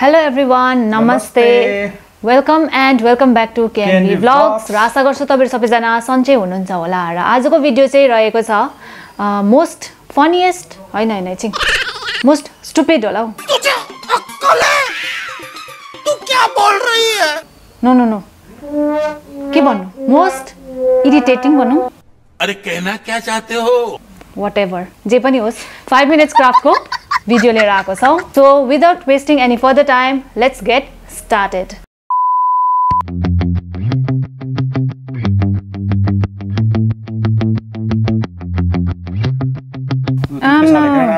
Hello everyone नमस्ते welcome and welcome back to KNB blogs. र आशा गर्छु तपाईँहरू सबैजना सन्चै हुनुहुन्छ होला र आजको भिडियो चाहिँ रहेको छ मोस्ट फनिएस्ट होइन होइन चाहिँ मोस्ट स्टुपिड होला हौ तुझे अक्कल है? तू क्या बोल रही है? नो नो नो के भन्नु मोस्ट इरिटेटिङ भनौँ अरे कहना क्या चाहते हो? वाट एभर जे पनि होस् फाइभ मिनट्स क्राफ्टको भिडियो लिएर आएको छौँ। So without wasting any further time let's get started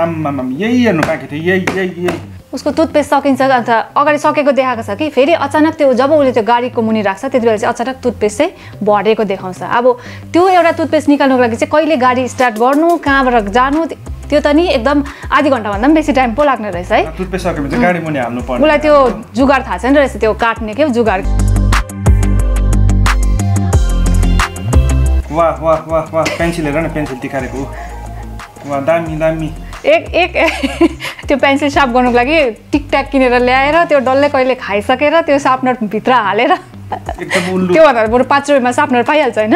आम्मामाम यही हेर्नु बाँकी थियो यही यही यही उसको टुथपेस्ट सकिन्छ अन्त अगाडि सकेको देखाएको छ कि? फेरि अचानक त्यो जब उसले त्यो गाडीको मुनि राख्छ त्यति बेला चाहिँ अचानक टुथपेस्ट चाहिँ भरेको देखाउँछ। अब त्यो एउटा टुथपेस्ट निकाल्नुको लागि चाहिँ कहिले गाडी स्टार्ट गर्नु कहाँबाट जानु त्यो त नि एकदम आधी घन्टाभन्दा पनि बेसी टाइम पो लाग्ने रहेछ है। उसलाई त्यो जुगाड थाहा छैन रहेछ त्यो काट्ने के जुगाड। वाह वाह वाह वाह पेन्सिल हेर न पेन्सिल तिखारेको ऊ। वाह दामी दामी। एक एक त्यो पेन्सिल सार्प गर्नुको लागि टिकट्याक किनेर ल्याएर त्यो डल्लै कहिले खाइसकेर त्यो सार्पनर भित्र हालेर। एकदम उल्लु। त्योभन्दा बरु पाँच रुपियाँमा सार्पनर पाइहाल्छ होइन।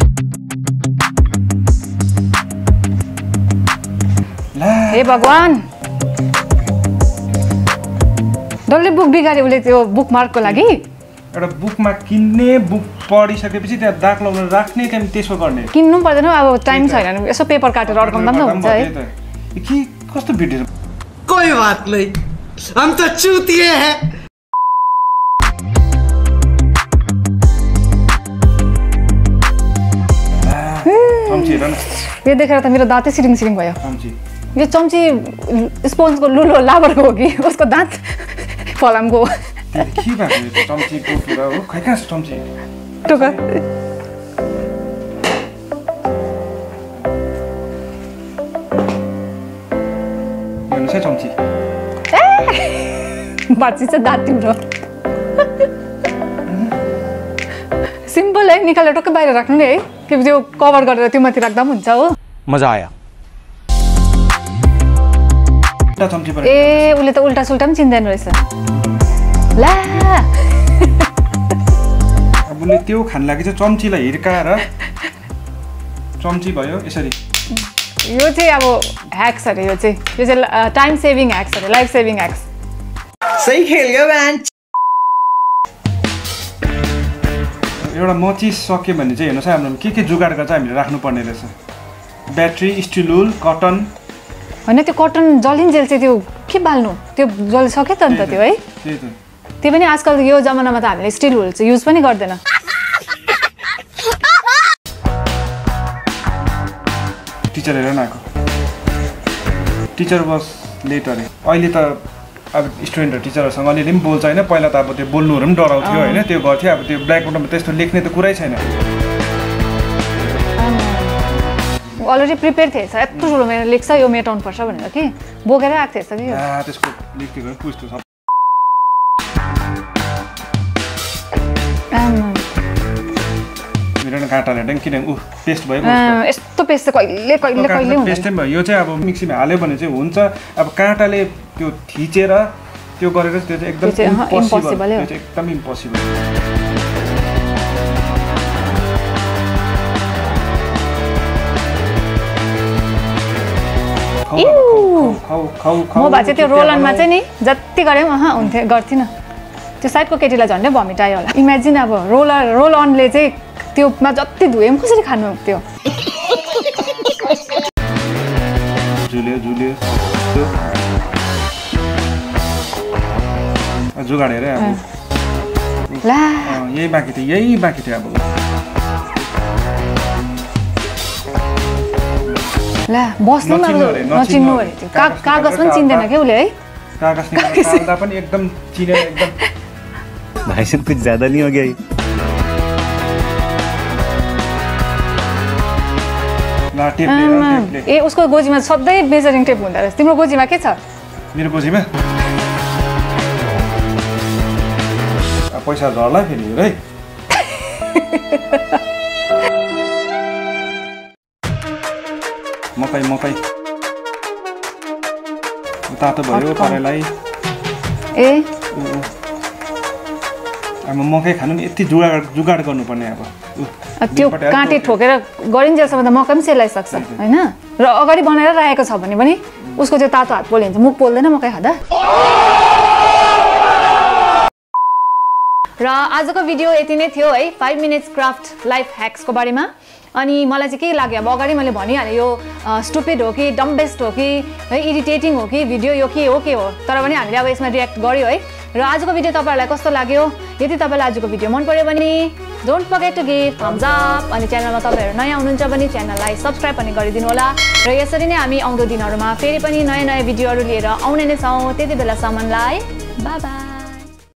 हे भगवान् डल्लै बुक बिगाऱ्यो उसले त्यो बुक मार्कको लागि एउटा बुकमा किन्ने बुक पढिसकेपछि त्यहाँ दाग लगाउन राख्ने त्यहाँदेखि त्यसो गर्ने किन्नु पनि पर्दैन अब टाइम छैन यसो पेपर काटेर अड्काउँदा पनि हुन्छ है। के कस्तो भिडियो कोई बात नहीं हम तो चूतिए हैं न यो देखेर त मेरो दाँतै सिरिङ सिरिङ भयो यो चम्ची स्पोन्जको लुलो लाबरको हो कि? उसको दाँत फलामको हो। चम्ची? टोका। हेर्नुहोस् है चम्ची। बाँची छ दाँत तिम्रो। सिम्पल है निकालेर टक्कै बाहिर राख्नु नि है। कि त्यो कभर गरेर त्यो माथि राख्दा पनि हुन्छ हो। मजा आया। ए उसले त उल्टा सुल्टा पनि चिन्दैन रहेछ। ला। अब उसले त्यो खान लागि चाहिँ चम्चीलाई हिर्काएर चम्ची भयो यसरी। यो चाहिँ अब ह्याक्स अरे यो चाहिँ। यो चाहिँ टाइम सेभिङ ह्याक्स अरे लाइफ सेभिङ ह्याक्स सही खेल गया मैन एउटा मचिस सक्यो भने चाहिँ हेर्नुहोस् है हाम्रो के के जुगाड चाहिँ हामीले राख्नुपर्ने रहेछ। ब्याट्री स्टिलुल कटन होइन त्यो कटन जलिन्जेल चाहिँ त्यो के बाल्नु? त्यो जलिसक्यो त अन्त त्यो है? त्यो पनि आजकल यो जमानामा त हामीले स्टिल हुल चाहिँ युज पनि गर्दैन। टिचर हेर न आएको। टिचर बस लेट अरे। अहिले त अब स्टुडेन्टहरू टिचरहरूसँग अलिअलि पनि बोल्छ होइन। पहिला त अब त्यो बोल्नुहरू पनि डराउँथ्यो होइन? त्यो गर्थ्यो। अब त्यो ब्ल्याकबोर्डमा त्यस्तो लेख्ने त कुरै छैन। अलरेडी प्रिपेयर थिएछ यत्रो ठुलो मेरो लेख्छ यो मेटाउनु पर्छ भनेर कि? बोकेरै आएको थिएछ कि त्यसको लेख्थ्यो काँटाले किनभने ऊ पेस्ट भयो यस्तो पेस्ट चाहिँ कहिले कहिले कहिले पेस्ट भयो? यो चाहिँ अब मिक्सीमा हाल्यो भने चाहिँ हुन्छ। अब काँटाले त्यो थिचेर त्यो गरेर त्यो चाहिँ एकदम त्यो चाहिँ, म भए चाहिँ त्यो रोलनमा चाहिँ नि जति गरे पनि अँ हुन्थ्यो गर्थेन। त्यो साइडको केटीलाई झन्डै भमिट आयो होला। इमेजिन अब रोलर रोल अनले चाहिँ त्योमा जति धुए पनि कसरी खानु त्यो। जुगाड हेरे ला। यही बाँकी थियो यही बाँकी थियो अब। ला बस्नु पनि नचिन्नु अरे, कागज पनि चिन्दैन क्या उसले है? कागज पनि एकदम चिनेर एकदम। भाई साहब कुछ ज्यादा नहीं हो गया ए उसको गोजीमा सधैँ मेजरिङ टेप हुँदो रहेछ। तिम्रो गोजीमा के छ? मेरो गोजीमा? पैसा झर्ला फेरि है? मकै मकै। तातो भयो। परेलाई ए? अब मकै खानु पनि यति जुगाड जुगाड गर्नुपर्ने अब। त्यो काँटे। ठोकेर गरिन्जेलसम्म त मकै पनि सेलाइसक्छ होइन? र अगाडि बनाएर राखेको छ भने पनि उसको त्यो तातो हात पोल्यो भने चाहिँ मुख पोल्दैन मकै खाँदा। र आजको भिडियो यति नै थियो है फाइभ मिनट्स क्राफ्ट लाइफ ह्याक्सको बारेमा। अनि मलाई चाहिँ के लाग्यो अब अगाडि मैले भनिहालेँ यो स्टुपिड हो कि डम्बेस्ट हो कि है इरिटेटिङ हो कि भिडियो यो के हो के हो? तर पनि हामीले अब यसमा रियाक्ट गर्यो है। र आजको भिडियो तपाईँहरूलाई कस्तो लाग्यो? यदि तपाईँलाई आजको भिडियो मन पऱ्यो भने don't forget to give thumbs up अनि च्यानलमा तपाईँहरू नयाँ हुनुहुन्छ भने च्यानललाई सब्सक्राइब पनि गरिदिनु होला। र यसरी नै हामी आउँदो दिनहरूमा फेरि पनि नयाँ नयाँ भिडियोहरू लिएर आउने नै छौँ। त्यति बेलासम्मलाई बाई